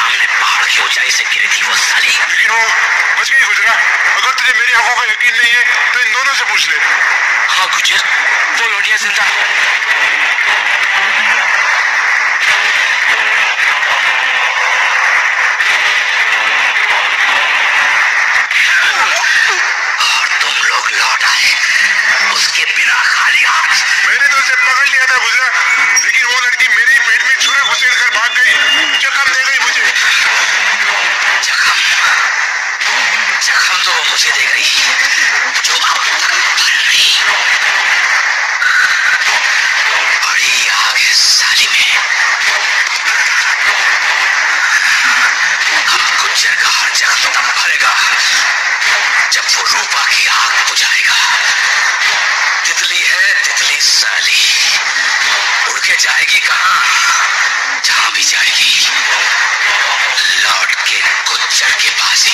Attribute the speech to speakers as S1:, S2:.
S1: की ऊंचाई से गिरी थी वो साली।
S2: लेकिन वो बच गई गुजरा। अगर तुझे मेरी आँखों का यकीन नहीं है तो इन दोनों से पूछ ले।
S1: हाँ गुजर। वो लोटिया ज़िंदा।
S2: मुझे
S1: दे गई जो बड़ी आग है साली में गुज्जर का हर भरेगा जब वो रूपा की आग तितली है तितली साली जाएगी कहाँ जहाँ भी जाएगी लौट के गुज्जर के पास